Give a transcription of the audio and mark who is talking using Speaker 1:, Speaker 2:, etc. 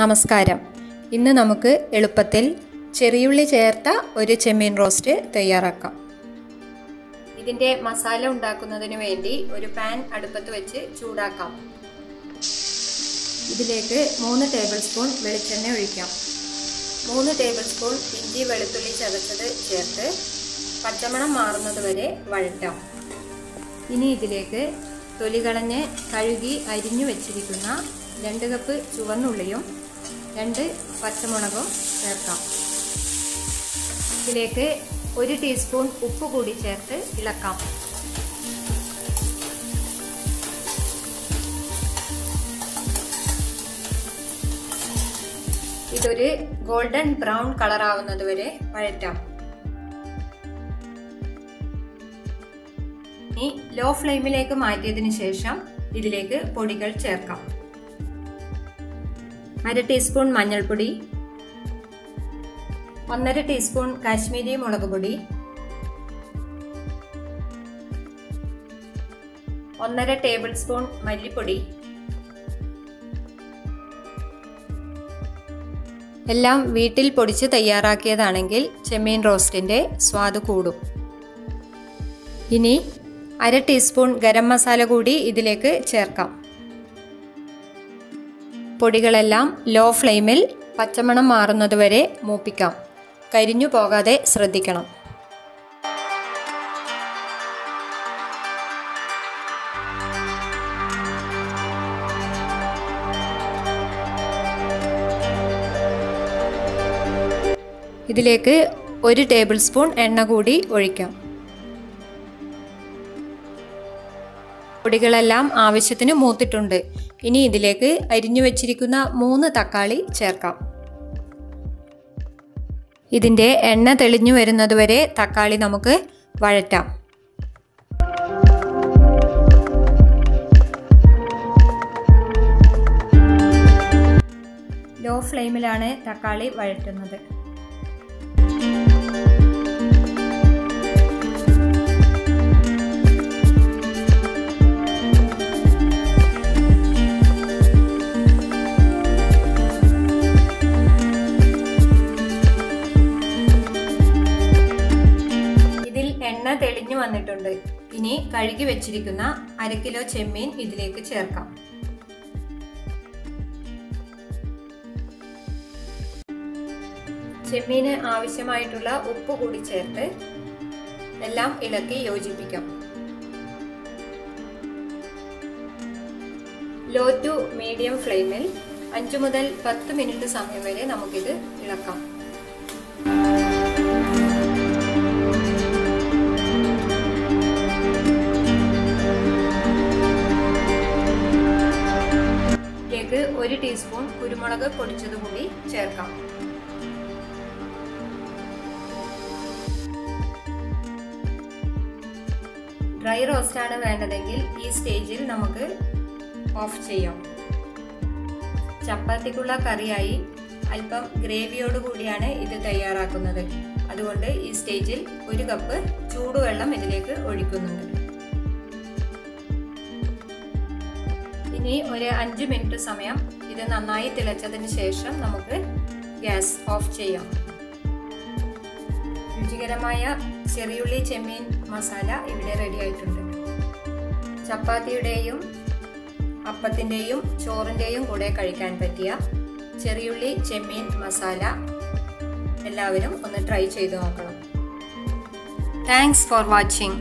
Speaker 1: നമസ്കാരം. ഇന്ന് നമുക്ക് എളുപ്പത്തിൽ ചെറിയുള്ളി ചേർത്ത ഒരു ചെമ്മീൻ റോസ്റ്റ് തയ്യാറാക്കാം. ഇതിന്റെ മസാല ഉണ്ടാക്കുന്നതിന് വേണ്ടി ഒരു പാൻ അടുപ്പത്ത് വെച്ച് ചൂടാക്കാം. ഇതിലേക്ക് മൂന്ന് ടേബിൾ സ്പൂൺ വെളിച്ചെണ്ണ ഒഴിക്കാം. മൂന്ന് ടേബിൾ സ്പൂൺ ഇഞ്ചി വെളുത്തുള്ളി ചതച്ചത് ചേർത്ത് പച്ചമണം മാറുന്നത് വരെ വഴറ്റാം. ഇനി ഇതിലേക്ക് തൊലി കളഞ്ഞ് കഴുകി അരിഞ്ഞു വെച്ചിരിക്കുന്ന രണ്ട് കപ്പ് ചുവന്നുള്ളിയും രണ്ട് പച്ചമുളകും ചേർക്കാം. ഇതിലേക്ക് ഒരു ടീസ്പൂൺ ഉപ്പ് കൂടി ചേർത്ത് ഇളക്കാം. ഇതൊരു ഗോൾഡൻ ബ്രൗൺ കളർ ആവുന്നത് വരെ വഴറ്റാം. ഇനി ലോ ഫ്ലെയിമിലേക്ക് മാറ്റിയതിന് ശേഷം ഇതിലേക്ക് പൊടികൾ ചേർക്കാം. അര ടീസ്പൂൺ മഞ്ഞൾപ്പൊടി. ഒന്നര ടീസ്പൂൺ കാശ്മീരി മുളക് പൊടി. ഒന്നര ടേബിൾ സ്പൂൺ മല്ലിപ്പൊടി. എല്ലാം വീട്ടിൽ പൊടിച്ച് തയ്യാറാക്കിയതാണെങ്കിൽ ചെമ്മീൻ റോസ്റ്റിന്റെ സ്വാദ് കൂടും. ഇനി അര ടീസ്പൂൺ ഗരം മസാല കൂടി ഇതിലേക്ക് ചേർക്കാം. പൊടികളെല്ലാം ലോ ഫ്ലെയിമിൽ പച്ചമണം മാറുന്നതുവരെ മൂപ്പിക്കാം. കരിഞ്ഞു പോകാതെ ശ്രദ്ധിക്കണം. ഇതിലേക്ക് ഒരു ടേബിൾ സ്പൂൺ എണ്ണ കൂടി ഒഴിക്കാം. പൊടികളെല്ലാം ആവശ്യത്തിന് മൂത്തിട്ടുണ്ട്. ഇനി ഇതിലേക്ക് അരിഞ്ഞു വെച്ചിരിക്കുന്ന മൂന്ന് തക്കാളി ചേർക്കാം. ഇതിന്റെ എണ്ണ തെളിഞ്ഞു വരുന്നതുവരെ തക്കാളി നമുക്ക് വഴറ്റാം. ലോ ഫ്ലെയിമിലാണ് തക്കാളി വഴറ്റുന്നത്. തെളിഞ്ഞു വന്നിട്ടുണ്ട്. ഇനി കഴുകി വെച്ചിരിക്കുന്ന അര കിലോ ചെമ്മീൻ ഇതിലേക്ക് ചേർക്കാം. ചെമ്മീന് ആവശ്യമായിട്ടുള്ള ഉപ്പ് കൂടി ചേർത്ത് എല്ലാം ഇളക്കി യോജിപ്പിക്കാം. ലോ ടു മീഡിയം ഫ്ലെയിമിൽ അഞ്ചു മുതൽ പത്ത് മിനിറ്റ് സമയം വരെ നമുക്കിത് ഇളക്കാം. ടീസ്പൂൺ കുരുമുളക് പൊടിച്ചത് കൂടി ചേർക്കാം. ഡ്രൈ റോസ്റ്റ് ആണ് വേണ്ടതെങ്കിൽ ഈ സ്റ്റേജിൽ നമുക്ക് ഓഫ് ചെയ്യാം. ചപ്പാത്തിക്കുള്ള കറിയായി അല്പം ഗ്രേവിയോട് കൂടിയാണ് ഇത് തയ്യാറാക്കുന്നത്. അതുകൊണ്ട് ഈ സ്റ്റേജിൽ ഒരു കപ്പ് ചൂടുവെള്ളം ഇതിലേക്ക് ഒഴിക്കുന്നുണ്ട്. ഇനി ഒരു അഞ്ച് മിനിറ്റ് സമയം ഇത് നന്നായി തിളച്ചതിന് ശേഷം നമുക്ക് ഗ്യാസ് ഓഫ് ചെയ്യാം. രുചികരമായ ചെറിയുള്ളി ചെമ്മീൻ മസാല ഇവിടെ റെഡി ആയിട്ടുണ്ട്. ചപ്പാത്തിയുടെയും അപ്പത്തിന്റെയും ചോറിന്റെയും കൂടെ കഴിക്കാൻ പറ്റിയ ചെറിയുള്ളി ചെമ്മീൻ മസാല എല്ലാവരും ഒന്ന് ട്രൈ ചെയ്ത് നോക്കണം. Thanks for watching